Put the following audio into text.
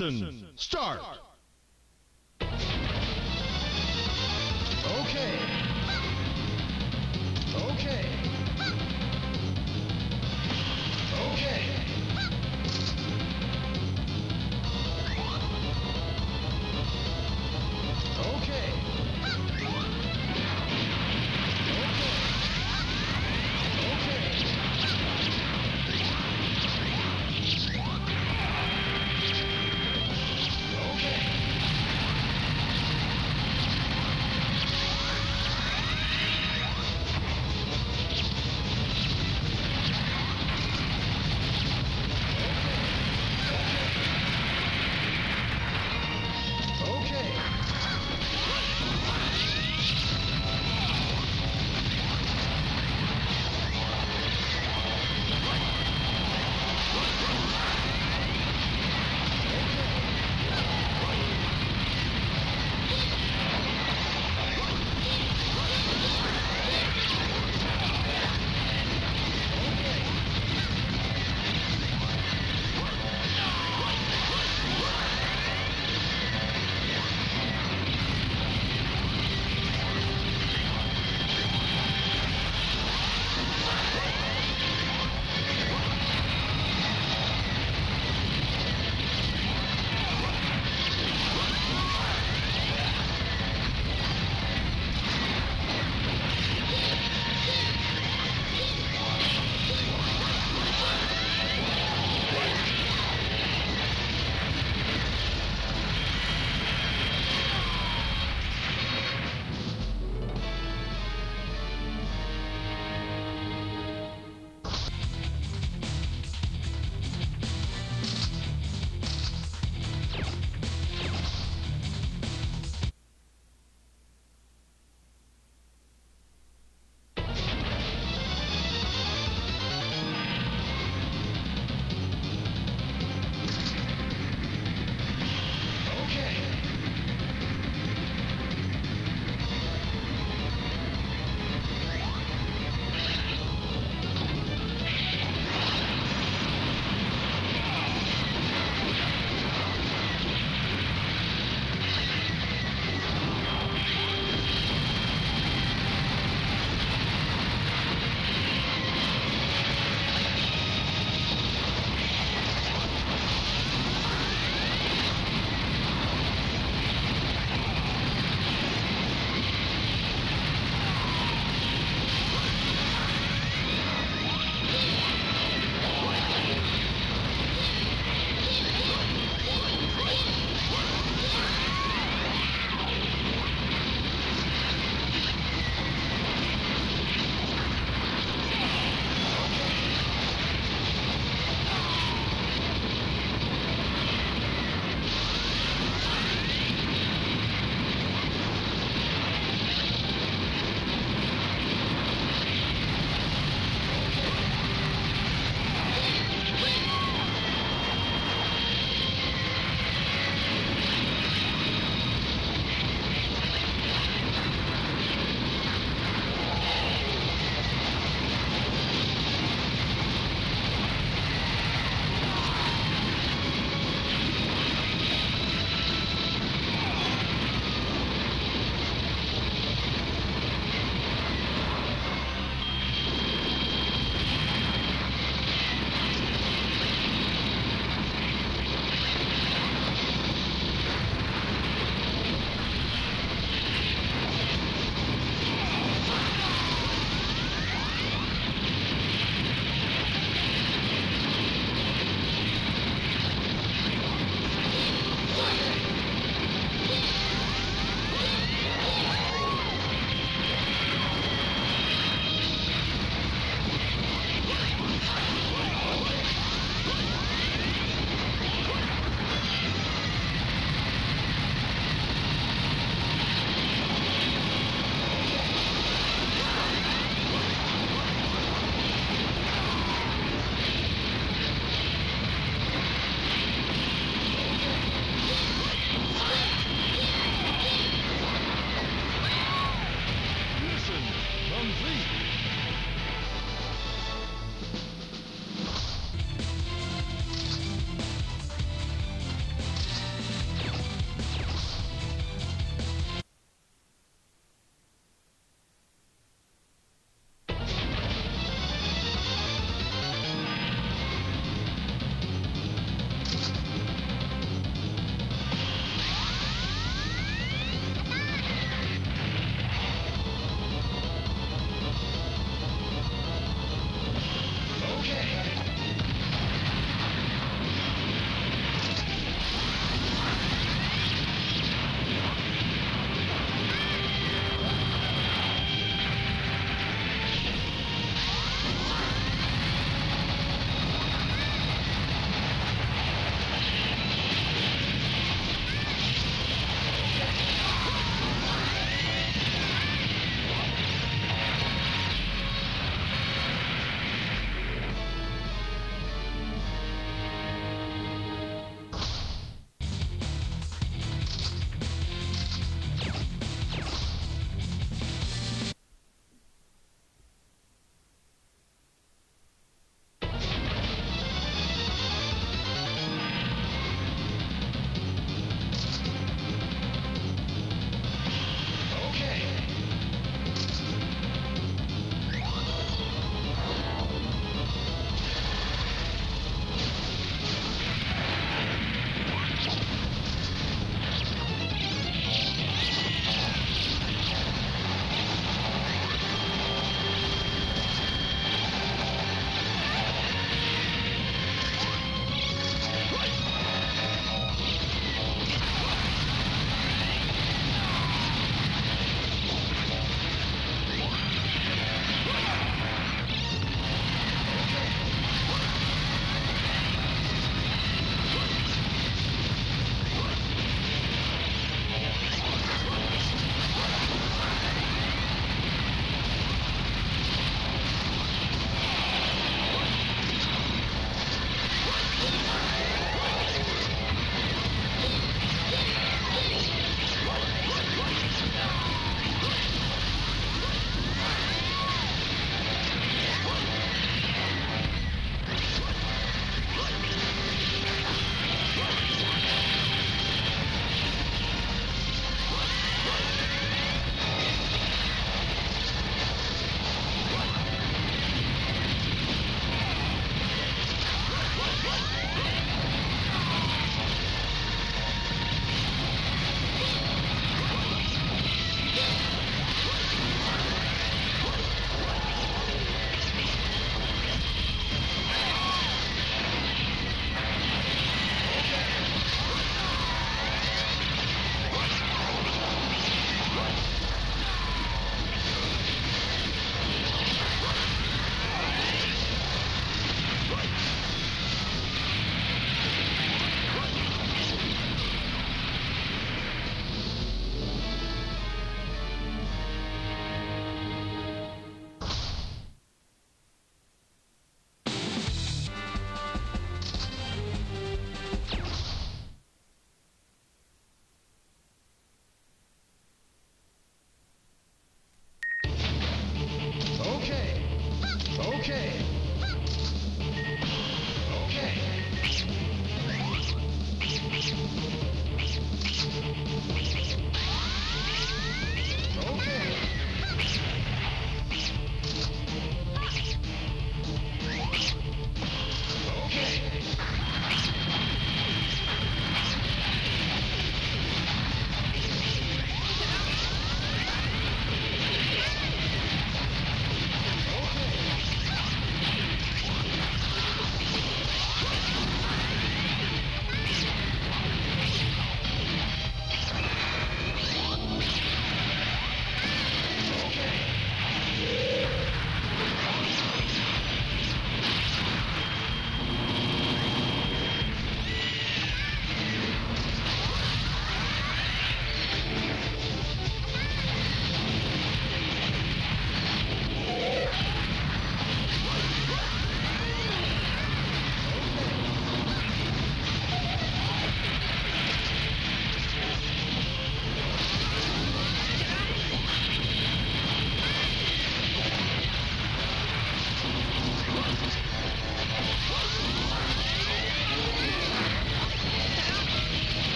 Ignition, start!